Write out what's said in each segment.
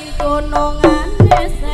ing gunungan desa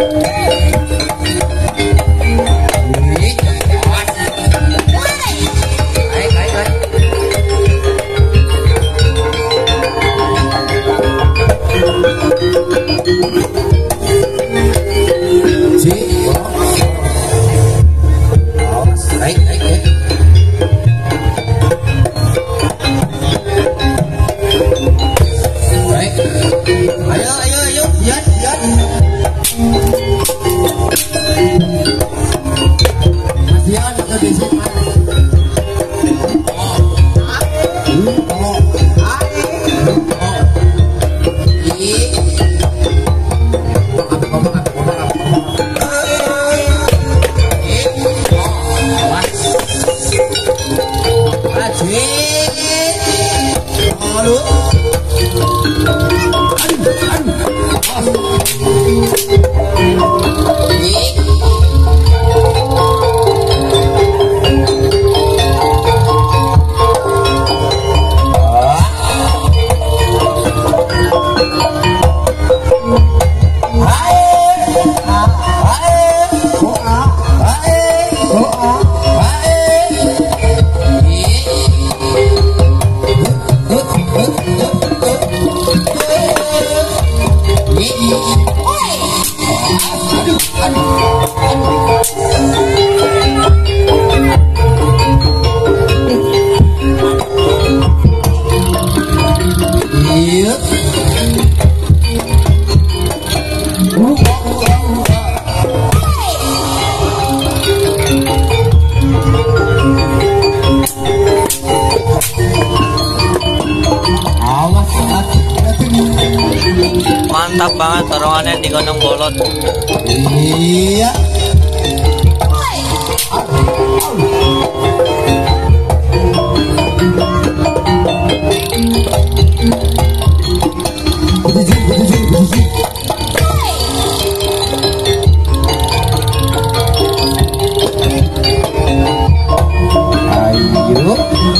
Yeah. mantap banget terowongannya di Gunung Bolot. Iya. Ayo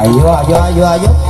Ayo, ayo, ayo, ayo.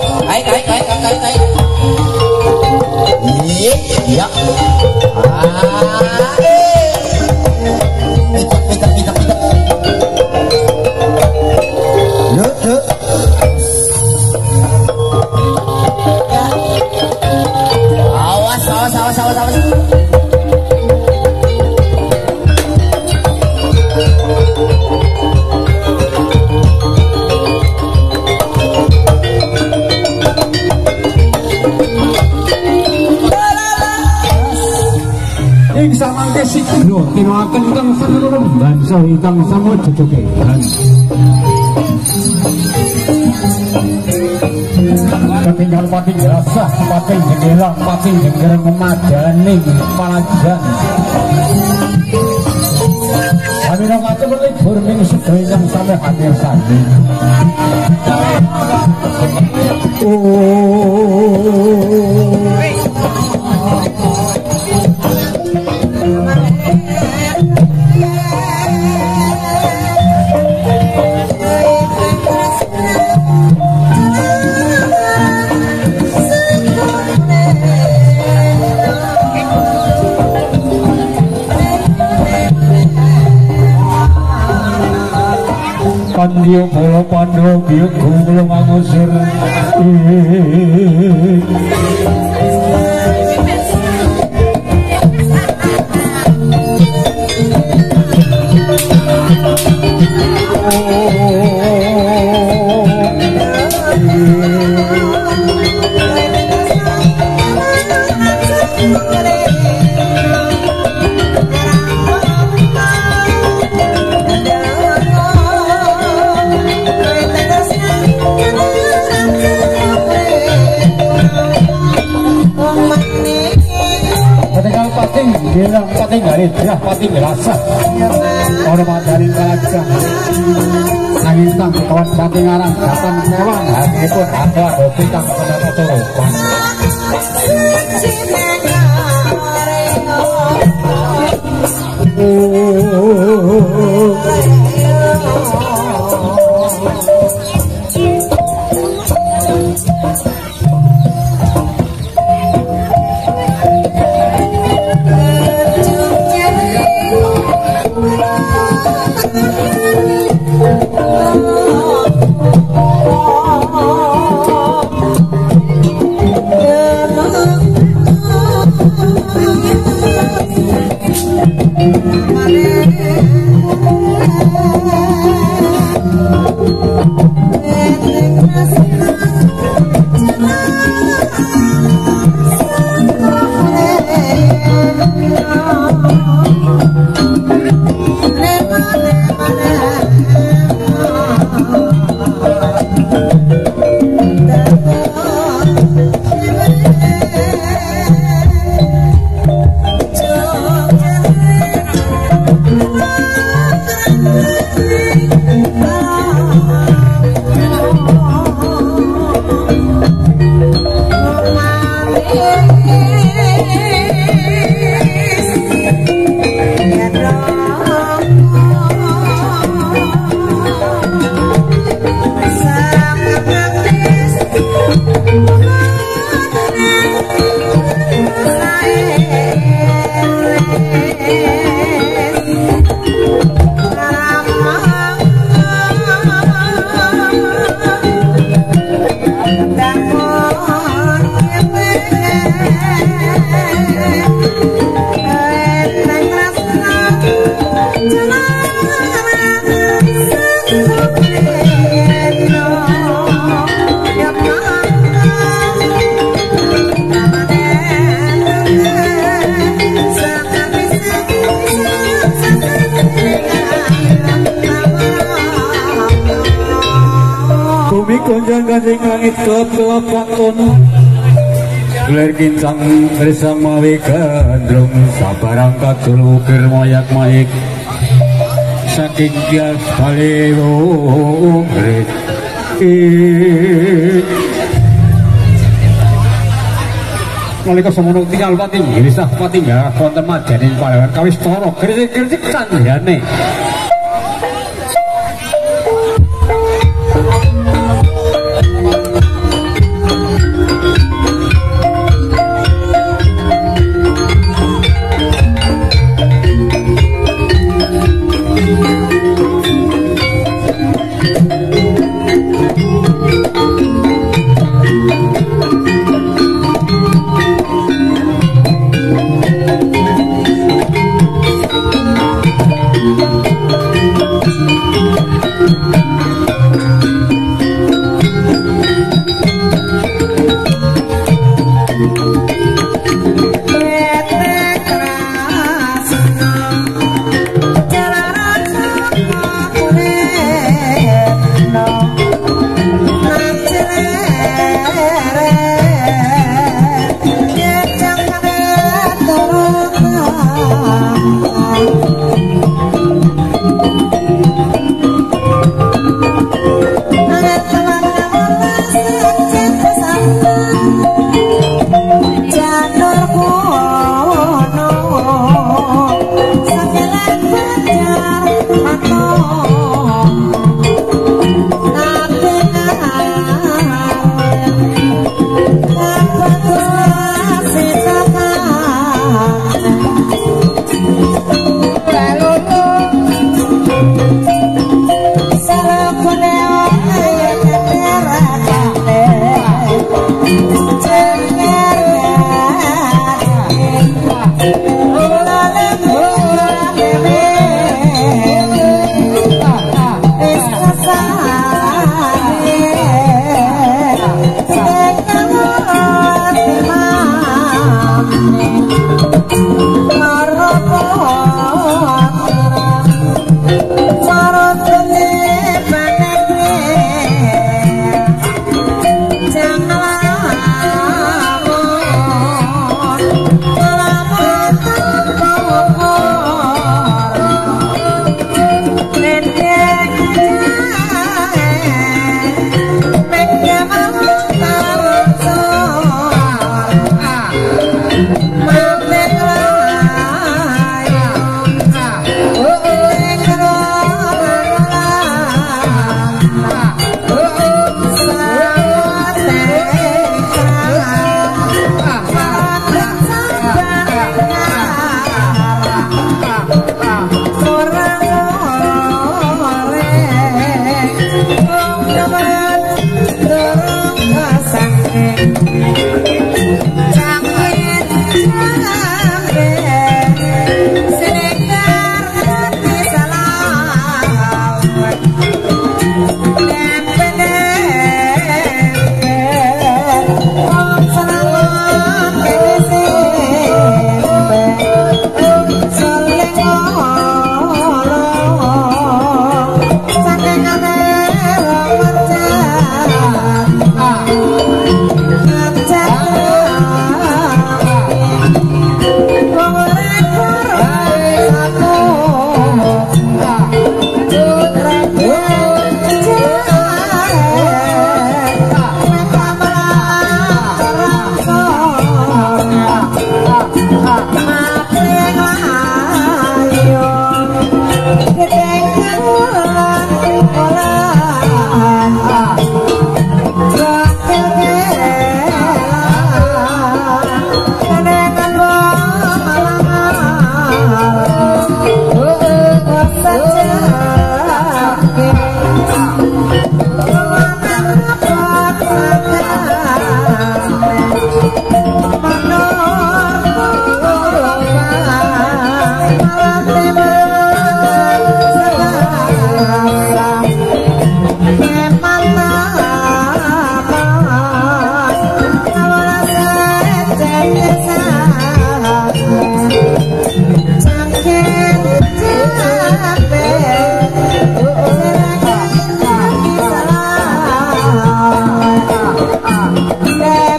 呀。kang sanggo cocoke ketinggal mati rasa mati jendela mati jengger memadani palajan kami dong aku berlibur minggu sedoi hadir sandi oh. biyo bolo pandu biyo gulung angusir patinggalin ya patinggalasa orang mandari kaca nangis tang kawan patinggalan datang kewang hari itu ada kopi tang pada kotor Gelar kincang bersama gandrung Sabarang katul ukir moyak maik. Saking kias balero ngret Nalika semono tinggal pati ngirisah pati nggak konten majanin padangan kawis toro kritik-kritik kandhane Yeah.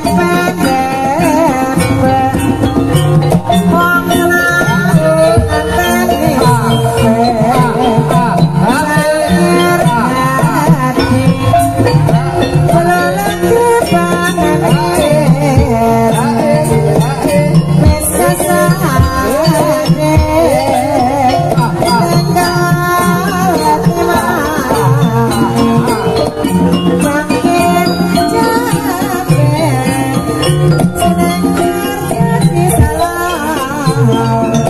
love.